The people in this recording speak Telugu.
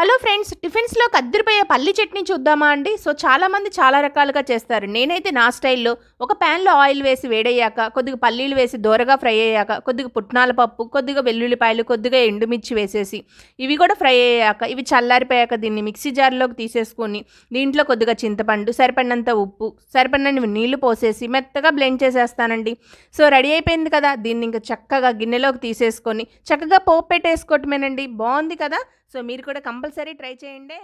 హలో ఫ్రెండ్స్ టిఫిన్స్లో కద్దిరిపోయే పల్లి చట్నీ చూద్దామా అండి? సో చాలామంది చాలా రకాలుగా చేస్తారు. నేనైతే నా స్టైల్లో ఒక ప్యాన్లో ఆయిల్ వేసి వేడయ్యాక కొద్దిగా పల్లీలు వేసి దోరగా ఫ్రై అయ్యాక కొద్దిగా పుట్నాల పప్పు కొద్దిగా వెల్లుల్లిపాయలు కొద్దిగా ఎండుమిర్చి వేసేసి ఇవి కూడా ఫ్రై అయ్యాక ఇవి చల్లారిపోయాక దీన్ని మిక్సీ జార్లోకి తీసేసుకొని దీంట్లో కొద్దిగా చింతపండు సరిపడినంత ఉప్పు సరిపడినన్ని నీళ్ళు పోసేసి మెత్తగా బ్లెండ్ చేసేస్తానండి. సో రెడీ అయిపోయింది కదా దీన్ని ఇంకా చక్కగా గిన్నెలోకి తీసేసుకొని చక్కగా పోపు పెట్టేసుకోవటమేనండి. బాగుంది కదా? సో మీరు కూడా కంపల్సరీ కంపల్సరీ ట్రై చేయండి.